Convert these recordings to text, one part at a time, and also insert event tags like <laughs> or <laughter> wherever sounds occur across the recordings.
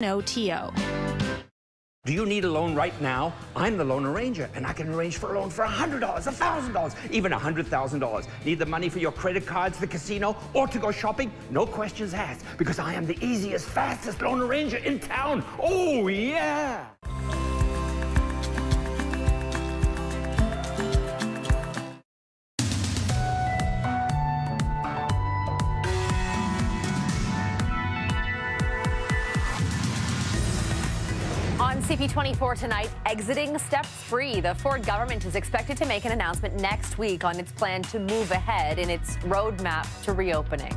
no TO. Do you need a loan right now? I'm the loan arranger, and I can arrange for a loan for $100, $1,000, even $100,000. Need the money for your credit cards, the casino, or to go shopping? No questions asked, because I am the easiest, fastest loan arranger in town. Oh, yeah! CP24 tonight, exiting step three, the Ford government is expected to make an announcement next week on its plan to move ahead in its roadmap to reopening.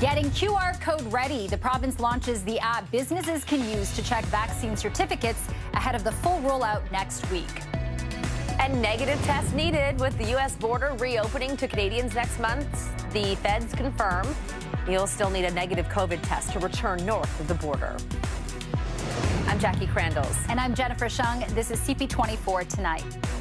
Getting QR code ready, the province launches the app businesses can use to check vaccine certificates ahead of the full rollout next week. And negative tests needed with the U.S. border reopening to Canadians next month. The feds confirm you'll still need a negative COVID test to return north of the border. I'm Jackie Crandles. And I'm Jennifer Shung. This is CP24 Tonight.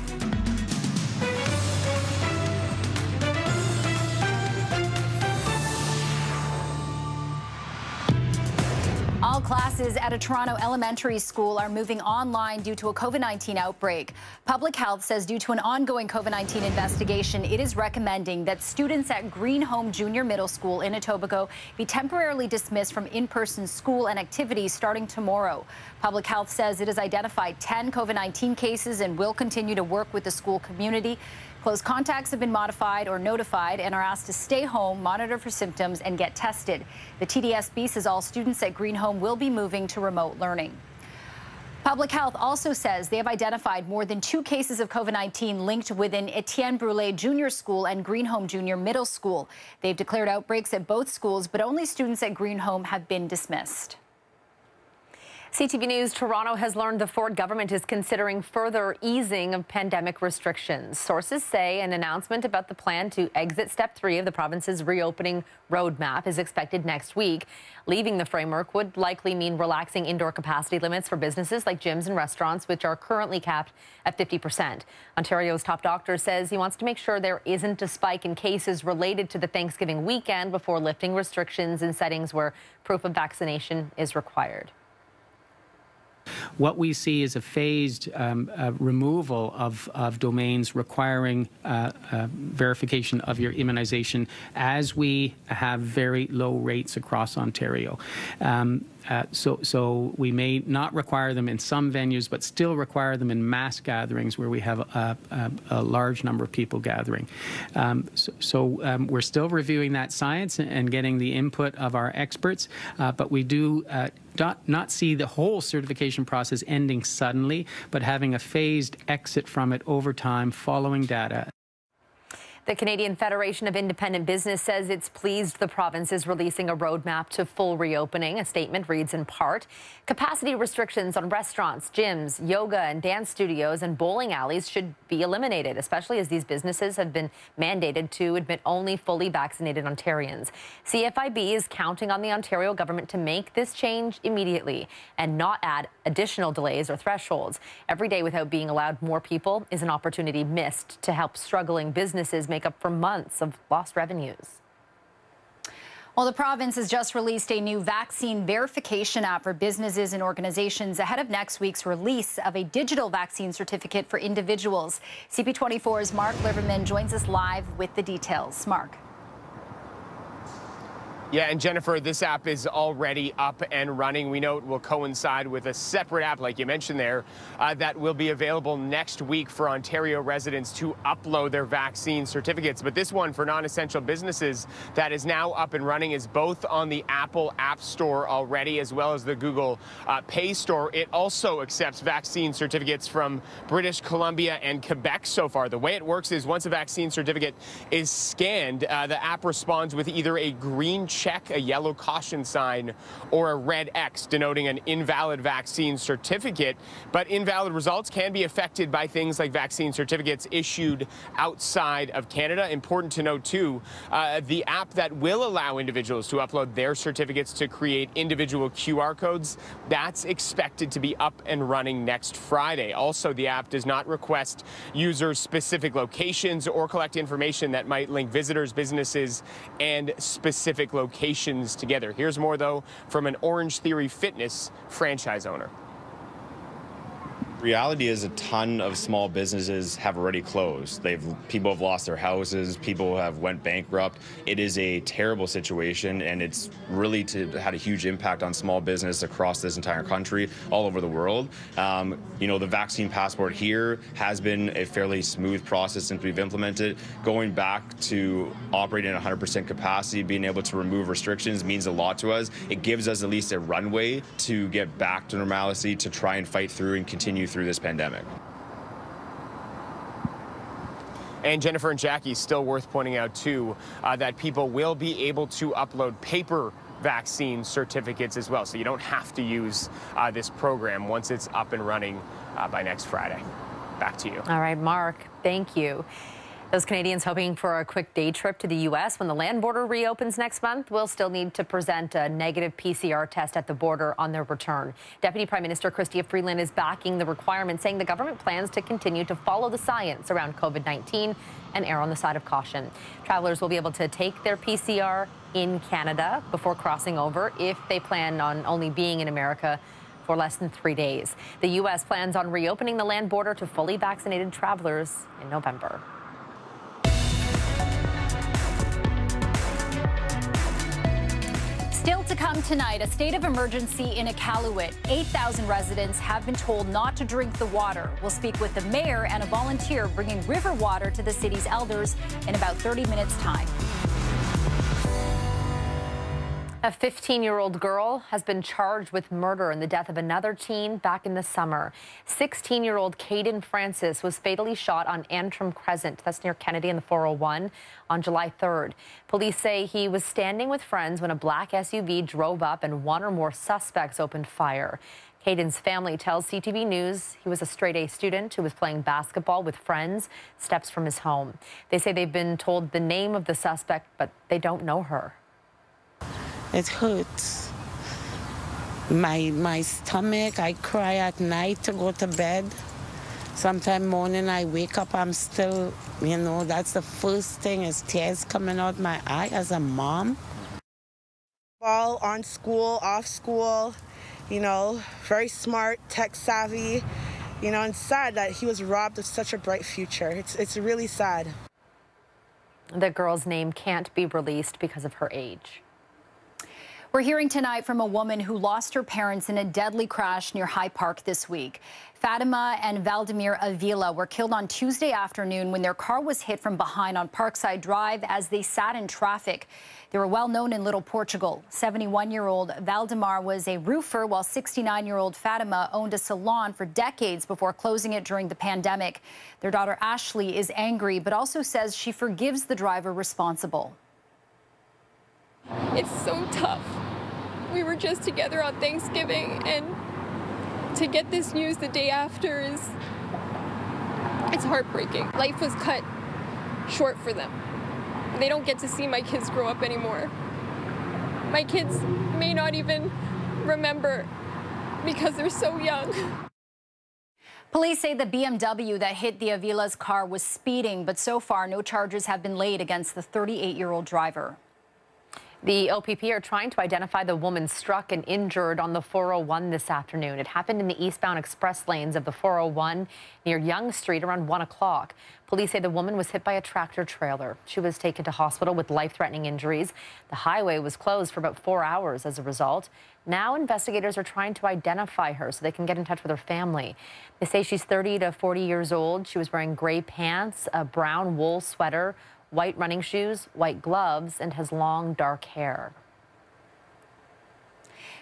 All classes at a Toronto elementary school are moving online due to a COVID-19 outbreak. Public Health says due to an ongoing COVID-19 investigation, it is recommending that students at Greenholme Junior Middle School in Etobicoke be temporarily dismissed from in-person school and activities starting tomorrow. Public Health says it has identified 10 COVID-19 cases and will continue to work with the school community. Close contacts have been modified or notified and are asked to stay home, monitor for symptoms, and get tested. The TDSB says all students at Greenholme will be moving to remote learning. Public Health also says they have identified more than two cases of COVID-19 linked within Etienne Brule Junior School and Greenholme Junior Middle School. They've declared outbreaks at both schools, but only students at Greenholme have been dismissed. CTV News Toronto has learned the Ford government is considering further easing of pandemic restrictions. Sources say an announcement about the plan to exit step three of the province's reopening roadmap is expected next week. Leaving the framework would likely mean relaxing indoor capacity limits for businesses like gyms and restaurants, which are currently capped at 50%. Ontario's top doctor says he wants to make sure there isn't a spike in cases related to the Thanksgiving weekend before lifting restrictions in settings where proof of vaccination is required. What we see is a phased um, uh, removal of, of domains requiring uh, uh, verification of your immunization as we have very low rates across Ontario. Um, uh, so, so we may not require them in some venues, but still require them in mass gatherings where we have a, a, a large number of people gathering. Um, so, so um, we're still reviewing that science and getting the input of our experts, uh, but we do uh, not, not see the whole certification process ending suddenly, but having a phased exit from it over time following data. The Canadian Federation of Independent Business says it's pleased the province is releasing a roadmap to full reopening. A statement reads in part, capacity restrictions on restaurants, gyms, yoga and dance studios and bowling alleys should be eliminated, especially as these businesses have been mandated to admit only fully vaccinated Ontarians. CFIB is counting on the Ontario government to make this change immediately and not add additional delays or thresholds. Every day without being allowed more people is an opportunity missed to help struggling businesses make make up for months of lost revenues. Well, the province has just released a new vaccine verification app for businesses and organizations ahead of next week's release of a digital vaccine certificate for individuals. CP24's Mark Liverman joins us live with the details. Mark. Yeah, and Jennifer, this app is already up and running. We know it will coincide with a separate app, like you mentioned there, uh, that will be available next week for Ontario residents to upload their vaccine certificates. But this one for non-essential businesses that is now up and running is both on the Apple App Store already, as well as the Google uh, Play Store. It also accepts vaccine certificates from British Columbia and Quebec so far. The way it works is once a vaccine certificate is scanned, uh, the app responds with either a green check, a yellow caution sign, or a red X denoting an invalid vaccine certificate. But invalid results can be affected by things like vaccine certificates issued outside of Canada. Important to note, too, uh, the app that will allow individuals to upload their certificates to create individual QR codes, that's expected to be up and running next Friday. Also, the app does not request users specific locations or collect information that might link visitors, businesses, and specific locations locations together. Here's more, though, from an Orange Theory Fitness franchise owner. Reality is a ton of small businesses have already closed. They've people have lost their houses, people have went bankrupt. It is a terrible situation and it's really to, had a huge impact on small business across this entire country, all over the world. Um, you know, the vaccine passport here has been a fairly smooth process since we've implemented. Going back to operating at 100% capacity, being able to remove restrictions means a lot to us. It gives us at least a runway to get back to normalcy, to try and fight through and continue through this pandemic. And Jennifer and Jackie, still worth pointing out too, uh, that people will be able to upload paper vaccine certificates as well. So you don't have to use uh, this program once it's up and running uh, by next Friday. Back to you. All right, Mark, thank you. Those Canadians hoping for a quick day trip to the U.S. when the land border reopens next month will still need to present a negative PCR test at the border on their return. Deputy Prime Minister Chrystia Freeland is backing the requirement, saying the government plans to continue to follow the science around COVID-19 and err on the side of caution. Travelers will be able to take their PCR in Canada before crossing over if they plan on only being in America for less than three days. The U.S. plans on reopening the land border to fully vaccinated travelers in November. Come tonight, a state of emergency in Iqaluit. 8,000 residents have been told not to drink the water. We'll speak with the mayor and a volunteer bringing river water to the city's elders in about 30 minutes' time. A 15 year old girl has been charged with murder in the death of another teen back in the summer. 16 year old Caden Francis was fatally shot on Antrim Crescent, that's near Kennedy and the 401, on July 3rd. Police say he was standing with friends when a black SUV drove up and one or more suspects opened fire. Caden's family tells CTV News he was a straight A student who was playing basketball with friends steps from his home. They say they've been told the name of the suspect, but they don't know her. It hurts. My, my stomach, I cry at night to go to bed. Sometime morning I wake up, I'm still, you know, that's the first thing is tears coming out my eye as a mom. All on school, off school, you know, very smart, tech savvy, you know, and sad that he was robbed of such a bright future. It's, it's really sad. The girl's name can't be released because of her age. We're hearing tonight from a woman who lost her parents in a deadly crash near High Park this week. Fatima and Valdemar Avila were killed on Tuesday afternoon when their car was hit from behind on Parkside Drive as they sat in traffic. They were well known in Little Portugal. 71-year-old Valdemar was a roofer, while 69-year-old Fatima owned a salon for decades before closing it during the pandemic. Their daughter Ashley is angry, but also says she forgives the driver responsible. It's so tough we were just together on Thanksgiving, and to get this news the day after is it's heartbreaking. Life was cut short for them. They don't get to see my kids grow up anymore. My kids may not even remember because they're so young. Police say the BMW that hit the Avila's car was speeding, but so far no charges have been laid against the 38-year-old driver. The OPP are trying to identify the woman struck and injured on the 401 this afternoon. It happened in the eastbound express lanes of the 401 near Yonge Street around 1 o'clock. Police say the woman was hit by a tractor trailer. She was taken to hospital with life-threatening injuries. The highway was closed for about four hours as a result. Now investigators are trying to identify her so they can get in touch with her family. They say she's 30 to 40 years old. She was wearing gray pants, a brown wool sweater, white running shoes, white gloves, and has long dark hair.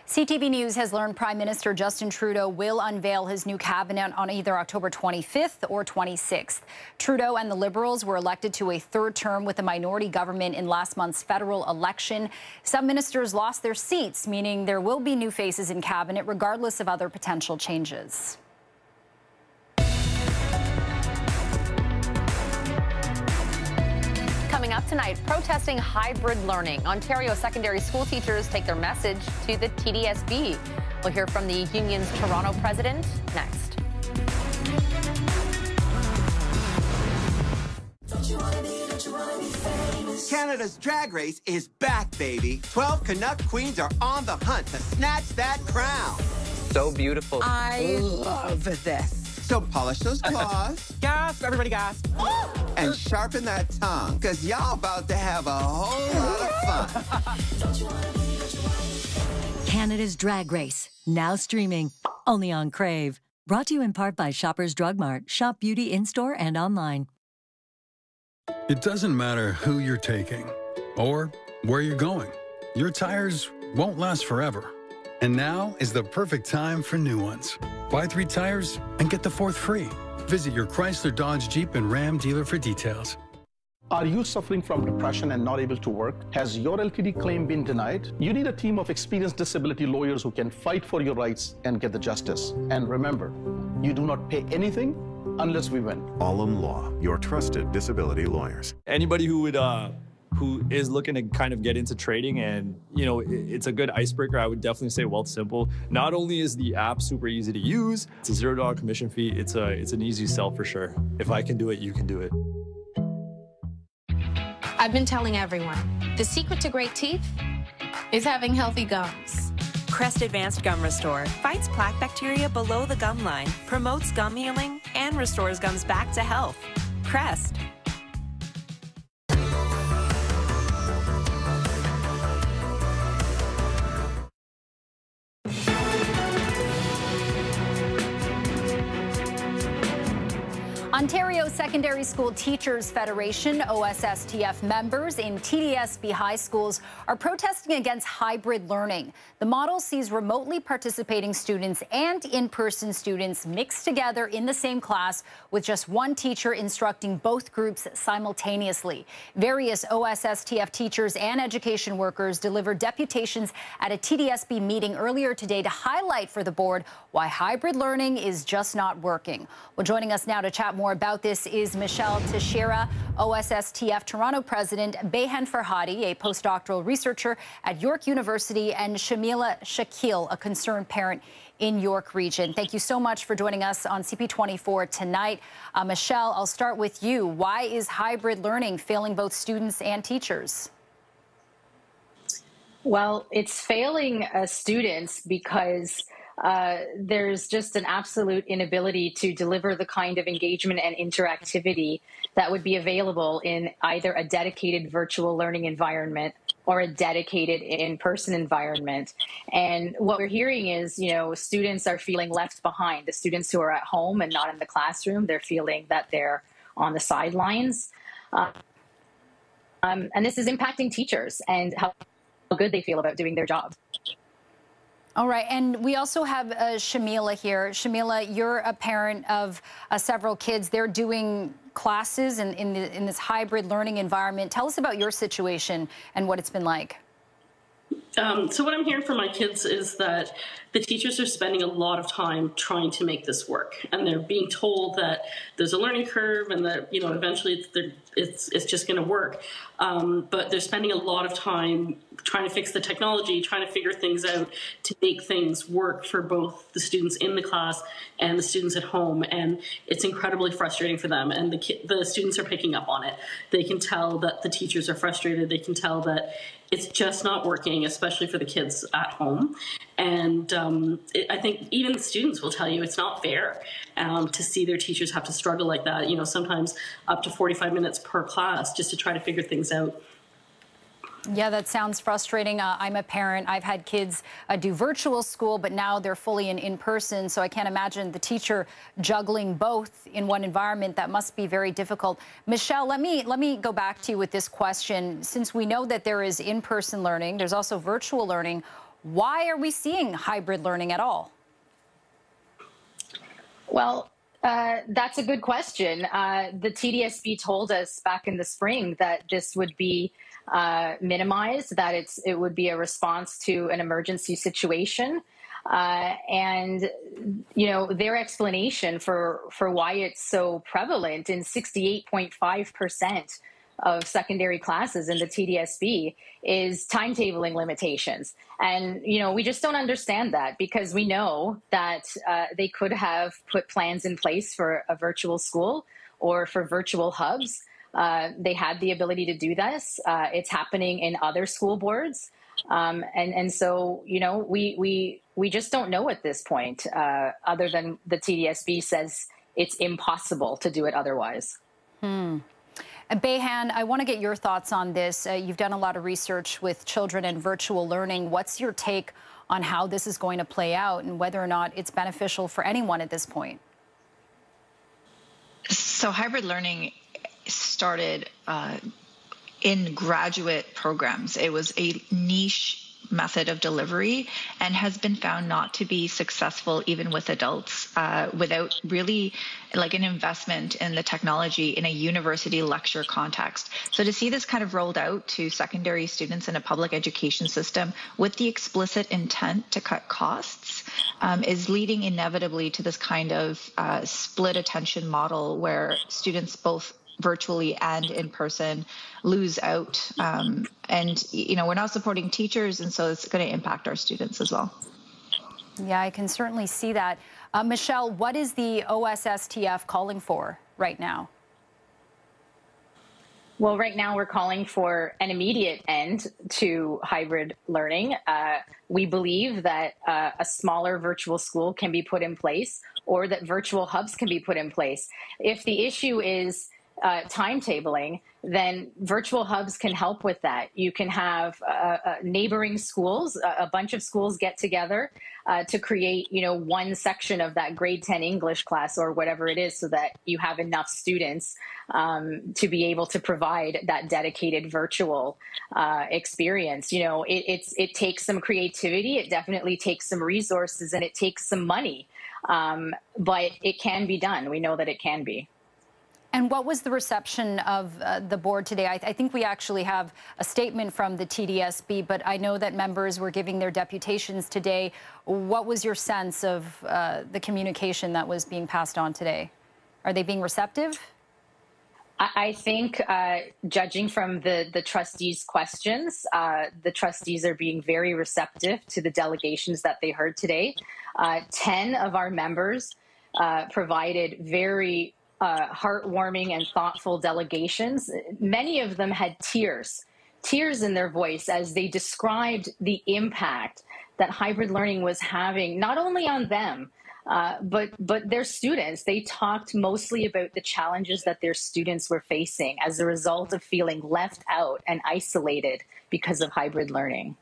CTV News has learned Prime Minister Justin Trudeau will unveil his new cabinet on either October 25th or 26th. Trudeau and the Liberals were elected to a third term with a minority government in last month's federal election. Some ministers lost their seats, meaning there will be new faces in cabinet regardless of other potential changes. Coming up tonight, protesting hybrid learning. Ontario secondary school teachers take their message to the TDSB. We'll hear from the union's Toronto president next. Don't you wanna be, don't you wanna be Canada's Drag Race is back, baby. 12 Canuck queens are on the hunt to snatch that crown. So beautiful. I love this. So polish those uh, uh, claws. gasp, everybody gasp. <gasps> and sharpen that tongue, because y'all about to have a whole lot of fun. Canada's Drag Race, now streaming, only on Crave. Brought to you in part by Shoppers Drug Mart. Shop beauty in store and online. It doesn't matter who you're taking or where you're going, your tires won't last forever. And now is the perfect time for new ones. Buy three tires and get the fourth free. Visit your Chrysler, Dodge, Jeep, and Ram dealer for details. Are you suffering from depression and not able to work? Has your LTD claim been denied? You need a team of experienced disability lawyers who can fight for your rights and get the justice. And remember, you do not pay anything unless we win. Allum Law, your trusted disability lawyers. Anybody who would uh, who is looking to kind of get into trading. And you know it's a good icebreaker. I would definitely say Wealthsimple not only is the app super easy to use it's a zero dollar commission fee. It's a it's an easy sell for sure. If i can do it you can do it. I've been telling everyone the secret to great teeth is having healthy gums. Crest Advanced Gum Restore fights plaque bacteria below the gum line, promotes gum healing, and restores gums back to health. Crest. Secondary School Teachers Federation, OSSTF members in TDSB high schools are protesting against hybrid learning. The model sees remotely participating students and in-person students mixed together in the same class with just one teacher instructing both groups simultaneously. Various OSSTF teachers and education workers delivered deputations at a TDSB meeting earlier today to highlight for the board why hybrid learning is just not working. Well, joining us now to chat more more about this is Michelle Teixeira, OSSTF Toronto President, Beyhan Farhadi, a postdoctoral researcher at York University, and Shamila Shakil, a concerned parent in York Region. Thank you so much for joining us on CP24 tonight. Uh, Michelle, I'll start with you. Why is hybrid learning failing both students and teachers? Well, it's failing uh, students because uh, there's just an absolute inability to deliver the kind of engagement and interactivity that would be available in either a dedicated virtual learning environment or a dedicated in-person environment. And what we're hearing is, you know, students are feeling left behind. The students who are at home and not in the classroom, they're feeling that they're on the sidelines. Um, and this is impacting teachers and how good they feel about doing their job. All right, and we also have uh, Shamila here. Shamila, you're a parent of uh, several kids. They're doing classes in, in, the, in this hybrid learning environment. Tell us about your situation and what it's been like. Um, so what I'm hearing from my kids is that the teachers are spending a lot of time trying to make this work, and they're being told that there's a learning curve and that you know eventually it's it's, just going to work. Um, but they're spending a lot of time trying to fix the technology, trying to figure things out to make things work for both the students in the class and the students at home. And it's incredibly frustrating for them. And the the students are picking up on it. They can tell that the teachers are frustrated. They can tell that it's just not working, especially for the kids at home. And um, it, I think even the students will tell you it's not fair um, to see their teachers have to struggle like that. You know, sometimes up to 45 minutes per class just to try to figure things out. Yeah, that sounds frustrating. Uh, I'm a parent. I've had kids uh, do virtual school, but now they're fully in, in person. So I can't imagine the teacher juggling both in one environment. That must be very difficult. Michelle, let me let me go back to you with this question. Since we know that there is in-person learning, there's also virtual learning. Why are we seeing hybrid learning at all? Well, uh, that's a good question. Uh, the TDSB told us back in the spring that this would be uh, minimized, that it's it would be a response to an emergency situation. Uh, and you know their explanation for for why it's so prevalent in 68.5 percent of secondary classes in the TDSB is timetabling limitations. And, you know, we just don't understand that because we know that uh, they could have put plans in place for a virtual school or for virtual hubs uh, they had the ability to do this. Uh, it's happening in other school boards. Um, and, and so, you know, we, we, we just don't know at this point, uh, other than the TDSB says it's impossible to do it otherwise. Hmm. Beyhan, I want to get your thoughts on this. Uh, you've done a lot of research with children and virtual learning. What's your take on how this is going to play out and whether or not it's beneficial for anyone at this point? So, hybrid learning started uh, in graduate programs. It was a niche method of delivery and has been found not to be successful even with adults uh, without really like an investment in the technology in a university lecture context. So to see this kind of rolled out to secondary students in a public education system with the explicit intent to cut costs um, is leading inevitably to this kind of uh, split attention model where students both virtually and in person lose out. Um, and, you know, we're not supporting teachers, and so it's going to impact our students as well. Yeah, I can certainly see that. Uh, Michelle, what is the OSSTF calling for right now? Well, right now we're calling for an immediate end to hybrid learning. Uh, we believe that uh, a smaller virtual school can be put in place or that virtual hubs can be put in place. If the issue is uh, timetabling, then virtual hubs can help with that. You can have uh, uh, neighboring schools, a bunch of schools get together uh, to create, you know, one section of that grade 10 English class or whatever it is so that you have enough students um, to be able to provide that dedicated virtual uh, experience. You know, it, it's, it takes some creativity, it definitely takes some resources, and it takes some money. Um, but it can be done. We know that it can be. And what was the reception of uh, the board today? I, th I, think we actually have a statement from the TDSB, but I know that members were giving their deputations today. What was your sense of uh, the communication that was being passed on today? Are they being receptive? I think, uh, judging from the, the trustees' questions, uh, the trustees are being very receptive to the delegations that they heard today. Uh, 10 of our members uh, provided very uh, heartwarming and thoughtful delegations. Many of them had tears, tears in their voice as they described the impact that hybrid learning was having, not only on them, uh, but but their students. They talked mostly about the challenges that their students were facing as a result of feeling left out and isolated because of hybrid learning.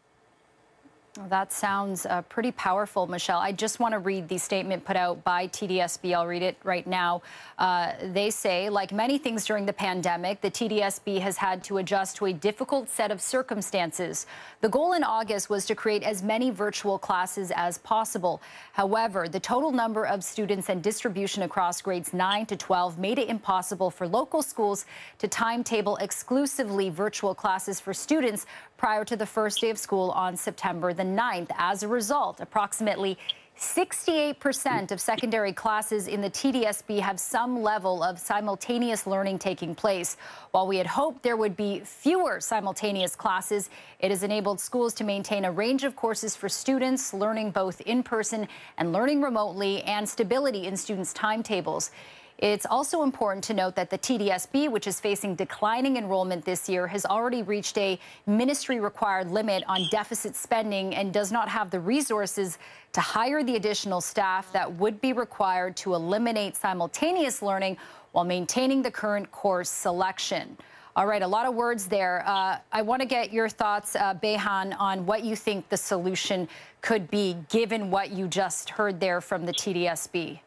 Well, that sounds uh, pretty powerful, Michelle. I just want to read the statement put out by TDSB. I'll read it right now. Uh, they say, like many things during the pandemic, the TDSB has had to adjust to a difficult set of circumstances. The goal in August was to create as many virtual classes as possible. However, the total number of students and distribution across grades 9 to 12 made it impossible for local schools to timetable exclusively virtual classes for students prior to the first day of school on September the 9th. As a result, approximately 68% of secondary classes in the TDSB have some level of simultaneous learning taking place. While we had hoped there would be fewer simultaneous classes, it has enabled schools to maintain a range of courses for students learning both in person and learning remotely and stability in students' timetables. It's also important to note that the TDSB, which is facing declining enrollment this year, has already reached a ministry required limit on deficit spending and does not have the resources to hire the additional staff that would be required to eliminate simultaneous learning while maintaining the current course selection. All right, a lot of words there. Uh, I want to get your thoughts, uh, Beyhan, on what you think the solution could be, given what you just heard there from the TDSB.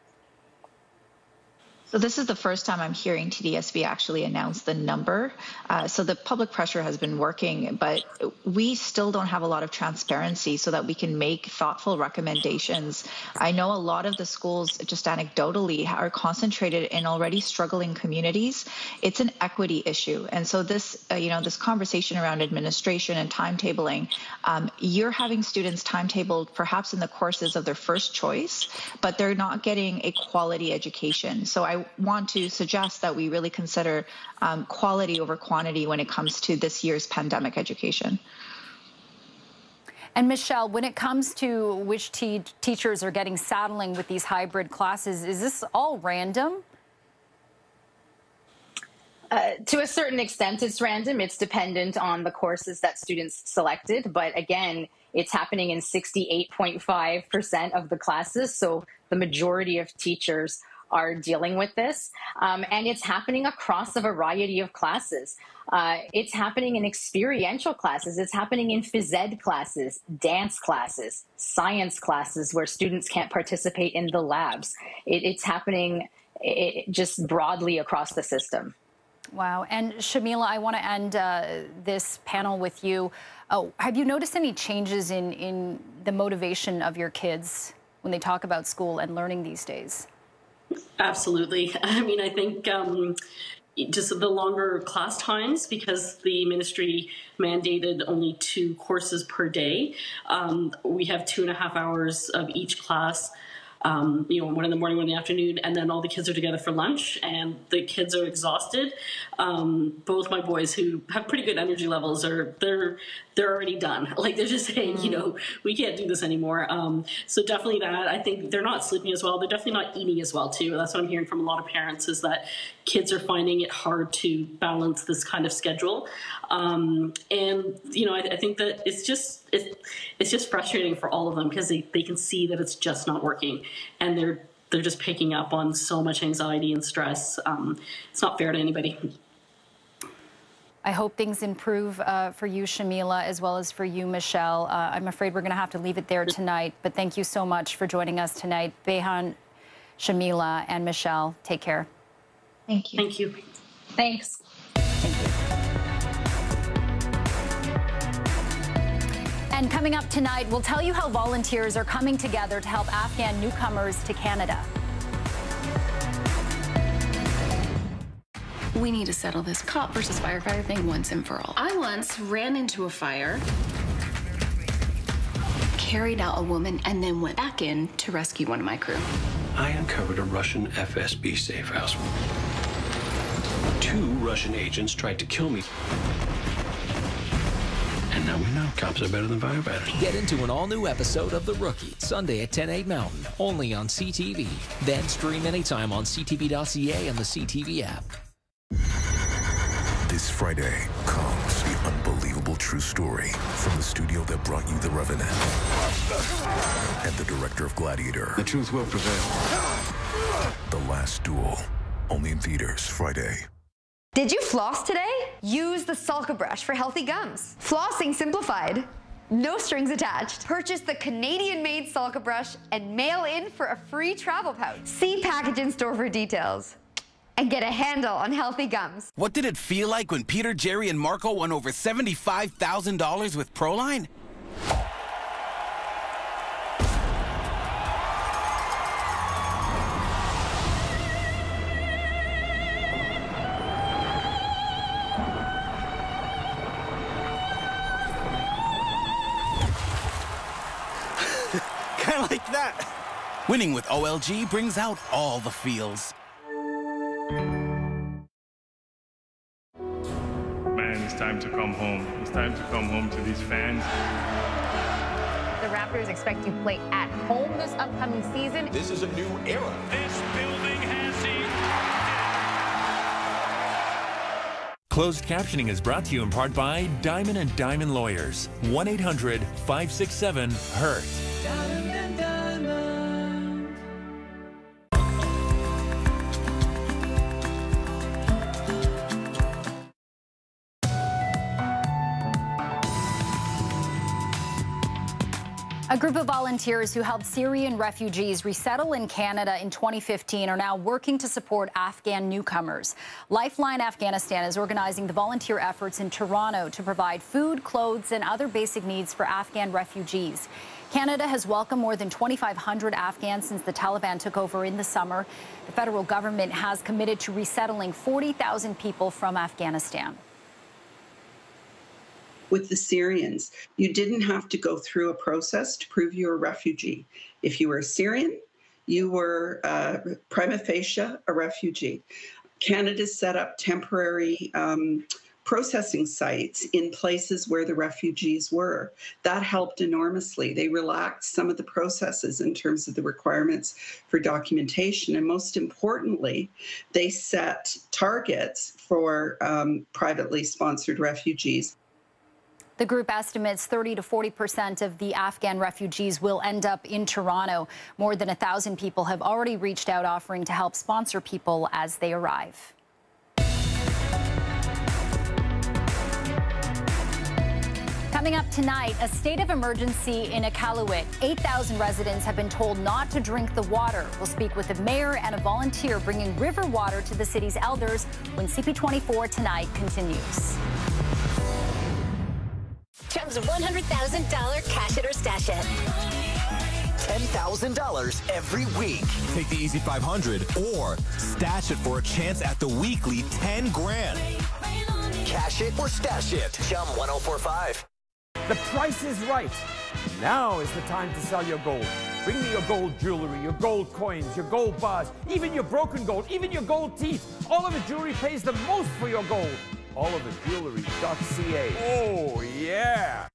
So this is the first time I'm hearing TDSB actually announce the number. Uh, so the public pressure has been working, but we still don't have a lot of transparency so that we can make thoughtful recommendations. I know a lot of the schools, just anecdotally, are concentrated in already struggling communities. It's an equity issue, and so this, uh, you know, this conversation around administration and timetabling, um, you're having students timetabled perhaps in the courses of their first choice, but they're not getting a quality education. So I want to suggest that we really consider um, quality over quantity when it comes to this year's pandemic education. And Michelle, when it comes to which te teachers are getting saddling with these hybrid classes, is this all random? Uh, to a certain extent, it's random. It's dependent on the courses that students selected. But again, it's happening in 68.5% of the classes. So the majority of teachers are dealing with this. Um, and it's happening across a variety of classes. Uh, it's happening in experiential classes, it's happening in phys ed classes, dance classes, science classes where students can't participate in the labs. It, it's happening it, just broadly across the system. Wow. And Shamila, I want to end uh, this panel with you. Oh, have you noticed any changes in, in the motivation of your kids when they talk about school and learning these days? Absolutely. <laughs> I mean, I think um, just the longer class times because the ministry mandated only two courses per day. Um, we have two and a half hours of each class um, you know, one in the morning, one in the afternoon, and then all the kids are together for lunch, and the kids are exhausted. Um, both my boys, who have pretty good energy levels, are they're they're already done. <laughs> Like they're just saying, you know, we can't do this anymore. Um, so definitely that. I think they're not sleeping as well. They're definitely not eating as well too. That's what I'm hearing from a lot of parents is that kids are finding it hard to balance this kind of schedule. Um, and you know, I, I think that it's just it's it's just frustrating for all of them because they, they can see that it's just not working and they're they're just picking up on so much anxiety and stress. Um, it's not fair to anybody. I hope things improve uh, for you, Shamila, as well as for you, Michelle. Uh, I'm afraid we're going to have to leave it there tonight, but thank you so much for joining us tonight. Beyhan, Shamila, and Michelle, take care. Thank you. Thank you. Thanks. Thank you. And coming up tonight, we'll tell you how volunteers are coming together to help Afghan newcomers to Canada. We need to settle this cop versus firefighter thing once and for all. I once ran into a fire, carried out a woman, and then went back in to rescue one of my crew. I uncovered a Russian FSB safe house. Two Russian agents tried to kill me. And now we know cops are better than firefighters. Get into an all new episode of The Rookie, Sunday at 10, 8 Mountain, only on CTV. Then stream anytime on CTV.ca and the CTV app. This Friday comes the unbelievable true story from the studio that brought you The Revenant and the director of Gladiator. The truth will prevail. The Last Duel, only in theaters Friday. Did you floss today? Use the Sulcabrush for healthy gums. Flossing simplified. No strings attached. Purchase the Canadian-made Sulcabrush and mail in for a free travel pouch. See package in store for details. And get a handle on healthy gums. What did it feel like when Peter, Jerry, and Marco won over $75,000 with Proline? <laughs> kind of like that. Winning with OLG brings out all the feels. Time to come home to these fans. The Raptors expect to play at home this upcoming season. This is a new era. This building has seen. Closed captioning is brought to you in part by Diamond and Diamond Lawyers. 1 800 567 HURT. A group of volunteers who helped Syrian refugees resettle in Canada in 2015 are now working to support Afghan newcomers. Lifeline Afghanistan is organizing the volunteer efforts in Toronto to provide food, clothes, and other basic needs for Afghan refugees. Canada has welcomed more than 2,500 Afghans since the Taliban took over in the summer. The federal government has committed to resettling 40,000 people from Afghanistan with the Syrians. You didn't have to go through a process to prove you were a refugee. If you were a Syrian, you were uh, prima facie a refugee. Canada set up temporary um, processing sites in places where the refugees were. That helped enormously. They relaxed some of the processes in terms of the requirements for documentation. And most importantly, they set targets for um, privately sponsored refugees. The group estimates 30 to 40 percent of the Afghan refugees will end up in Toronto. More than a thousand people have already reached out offering to help sponsor people as they arrive. Coming up tonight, a state of emergency in Iqaluit. 8,000 residents have been told not to drink the water. We'll speak with the mayor and a volunteer bringing river water to the city's elders when CP24 tonight continues. Chum's $100,000 cash it or stash it. $10,000 every week. Take the Easy 500 or stash it for a chance at the weekly 10 grand. Cash it or stash it. Chum 1045. The price is right. Now is the time to sell your gold. Bring me your gold jewelry, your gold coins, your gold bars, even your broken gold, even your gold teeth. Oliver Jewelry pays the most for your gold. OliverJewelry.ca. Oh, yeah.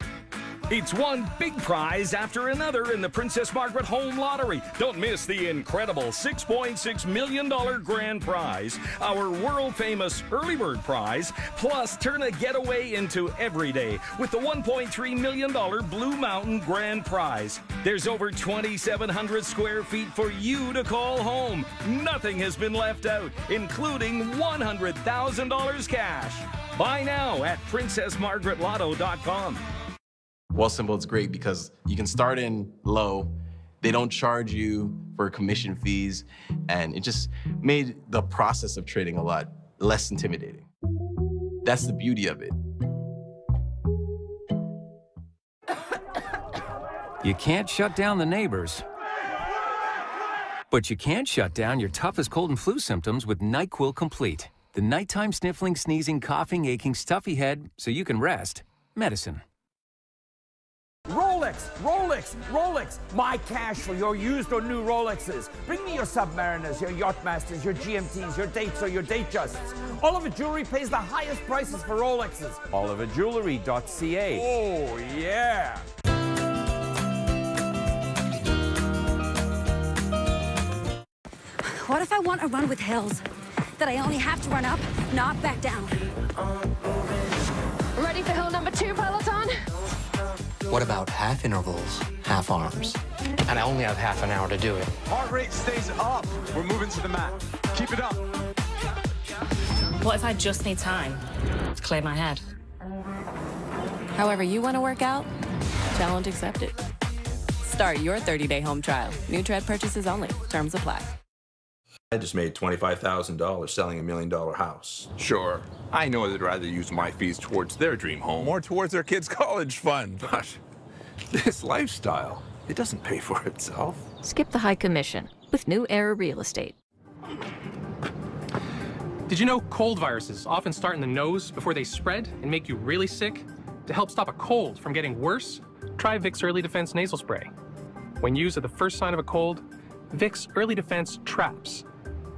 It's one big prize after another in the Princess Margaret Home Lottery. Don't miss the incredible $6.6 million grand prize, our world famous early bird prize, plus turn a getaway into every day with the $1.3 million Blue Mountain grand prize. There's over 2,700 square feet for you to call home. Nothing has been left out, including $100,000 cash. Buy now at PrincessMargaretLotto.com. Wealthsimple is great because you can start in low. They don't charge you for commission fees, and it just made the process of trading a lot less intimidating. That's the beauty of it. You can't shut down the neighbors. But you can shut down your toughest cold and flu symptoms with NyQuil Complete. The nighttime sniffling, sneezing, coughing, aching, stuffy head, so you can rest. Medicine. Rolex, Rolex, Rolex. My cash for your used or new Rolexes. Bring me your Submariners, your Yachtmasters, your GMTs, your Dates or your Datejusts. Oliver Jewelry pays the highest prices for Rolexes. OliverJewelry.ca. Oh, yeah. What if I want a run with hills? That I only have to run up, not back down. What about half intervals, half arms? And I only have half an hour to do it. Heart rate stays up. We're moving to the mat. Keep it up. What if I just need time to clear my head? However you want to work out, challenge accepted. Start your 30-day home trial. New tread purchases only. Terms apply. I just made $25,000 selling a million dollar house. Sure. I know they'd rather use my fees towards their dream home. More towards their kids' college fund. But this lifestyle, it doesn't pay for itself. Skip the high commission with new era real estate. Did you know cold viruses often start in the nose before they spread and make you really sick? To help stop a cold from getting worse, try Vicks Early Defense Nasal Spray. When used at the first sign of a cold, Vicks Early Defense traps,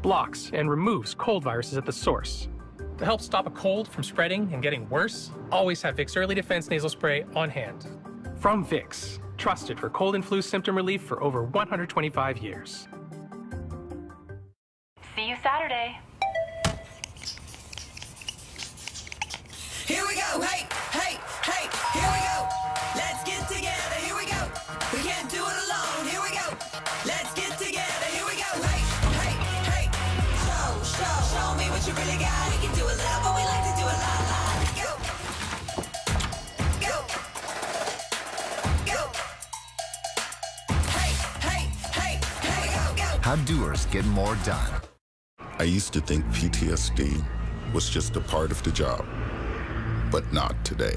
blocks, and removes cold viruses at the source. To help stop a cold from spreading and getting worse, always have Vicks Early Defense Nasal Spray on hand. From Vicks, trusted for cold and flu symptom relief for over 125 years. Used to think PTSD was just a part of the job, but not today.